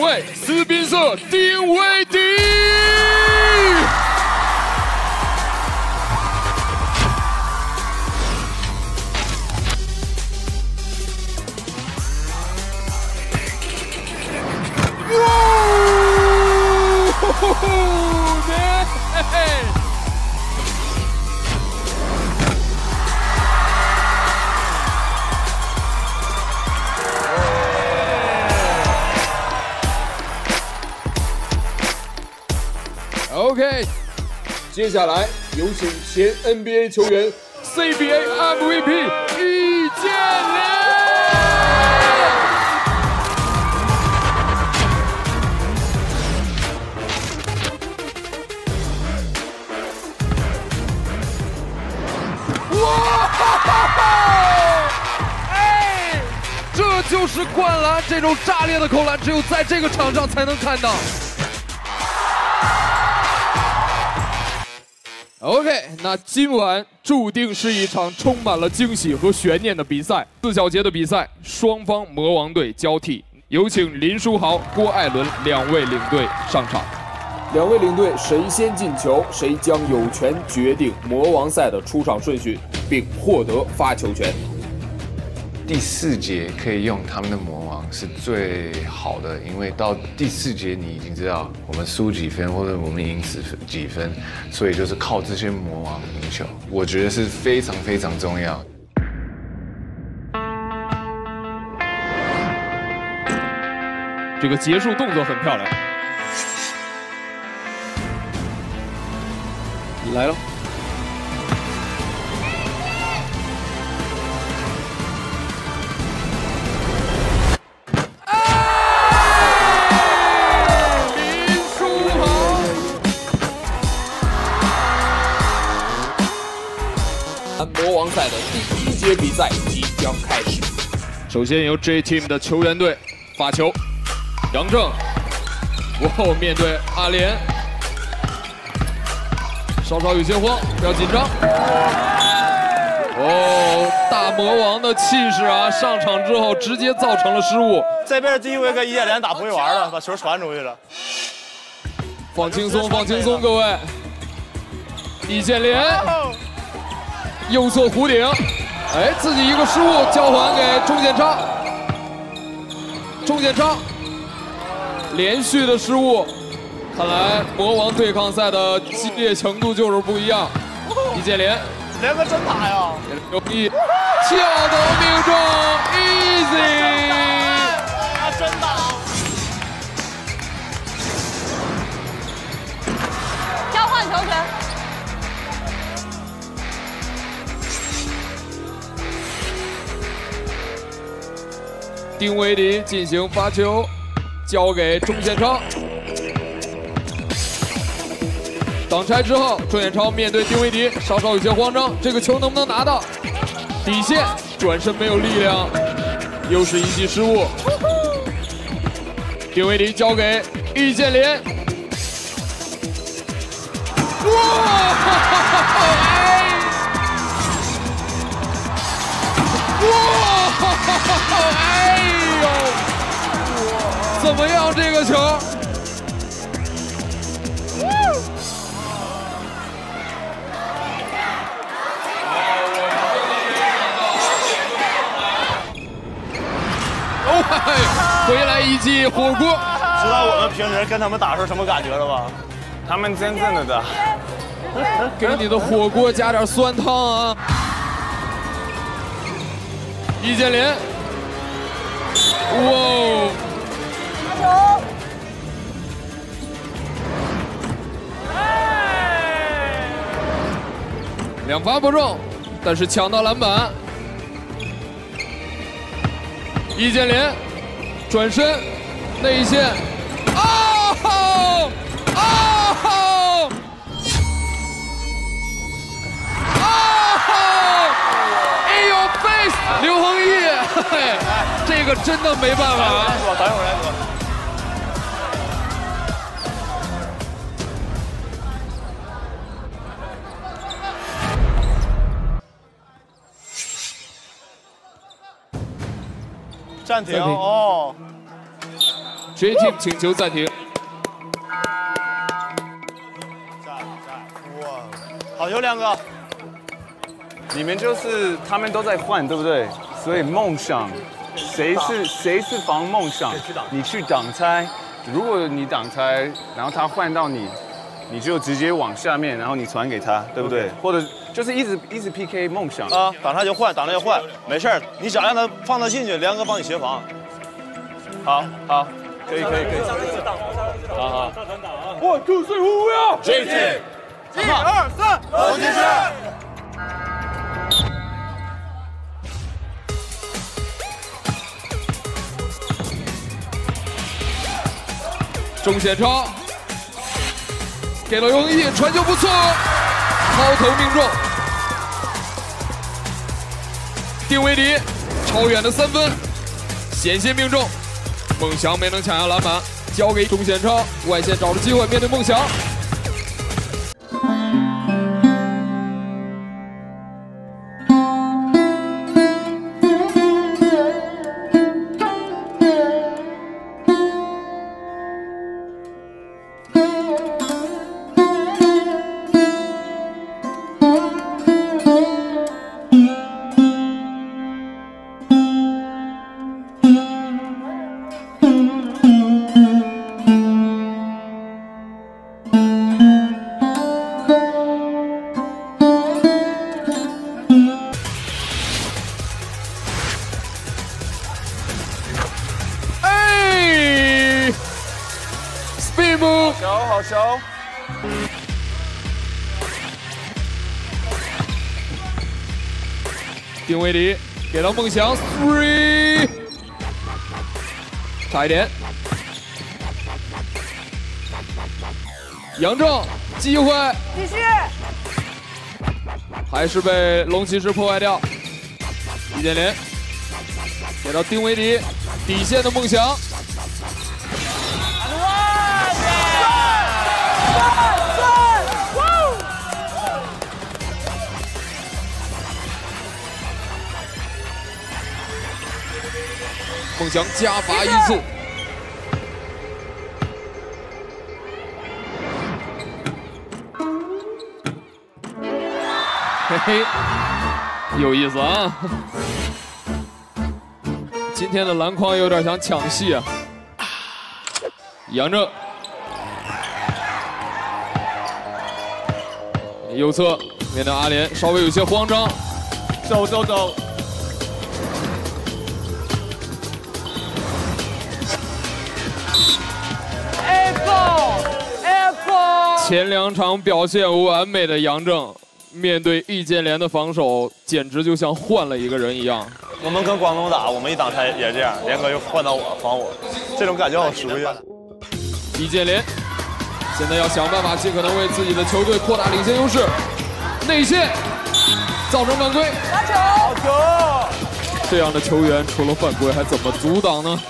位斯宾瑟丁威迪。OK，接下来有请前 NBA 球员、CBA MVP 易建联。哇！哎，这就是灌篮，这种炸裂的扣篮，只有在这个场上才能看到。OK，那今晚注定是一场充满了惊喜和悬念的比赛。四小节的比赛，双方魔王队交替，有请林书豪、郭艾伦两位领队上场。两位领队谁先进球，谁将有权决定魔王赛的出场顺序，并获得发球权。第四节可以用他们的魔王是最好的，因为到第四节你已经知道我们输几分或者我们赢几几分，所以就是靠这些魔王赢球，我觉得是非常非常重要。这个结束动作很漂亮，来了。魔王赛的第一节比赛即将开始。首先由 J Team 的球员队发球，杨正，哇哦，面对阿联，稍稍有些慌，不要紧张。哦，大魔王的气势啊！上场之后直接造成了失误。这边第一回跟易建联打不会玩了，把球传出去了。放轻松，放轻松，各位。易建联。右侧弧顶，哎，自己一个失误，交还给钟建昌。钟建昌连续的失误，看来魔王对抗赛的激烈程度就是不一样。易建联，连个真打呀！有意，跳投命丁威迪进行发球，交给钟宪超。挡拆之后，钟宪超面对丁威迪，稍稍有些慌张。这个球能不能拿到？底线，转身没有力量，又是一记失误。丁威迪交给易建联。哇哈哈哈！哇！哎呦怎么样，这个球？哦，回来一记火锅。知道我们平时跟他们打时候什么感觉了吧？他们真正的的，给你的火锅加点酸汤啊！易建联，哇哦！两罚不中，但是抢到篮板。易建联转身内线，个真的没办法。等一会儿来说。暂停哦。J Team 请求暂停。哇，好球，亮哥。你们就是他们都在换，对不对？所以梦想，谁是谁是防梦想？你去挡拆，如果你挡拆，然后他换到你，你就直接往下面，然后你传给他，对不对？或者就是一直一直 PK 梦想啊，挡拆就换，挡拆就换，没事儿，你想让他放他进去，梁哥帮你协防。好好，可以可以可以。好好。One two three，呼呀！J T，钟显超。给了容易，传球不错，抛投命中。丁威迪超远的三分，险些命中，孟翔没能抢下篮板，交给钟显超，外线找着机会面对孟翔。球好球！丁威迪给到孟祥，three，差一点。杨正机会，继续，还是被龙骑士破坏掉。易建联给到丁威迪，底线的孟祥。孟翔加罚一次，嘿嘿，有意思啊！今天的篮筐有点想抢戏啊！杨正，右侧面对阿联，稍微有些慌张，走走走。前两场表现完美的杨正，面对易建联的防守，简直就像换了一个人一样。我们跟广东打，我们一挡拆也这样，连哥又换到我防我，这种感觉好熟悉。易建联现在要想办法，尽可能为自己的球队扩大领先优势。内线造成犯规，好球！这样的球员除了犯规还怎么阻挡呢？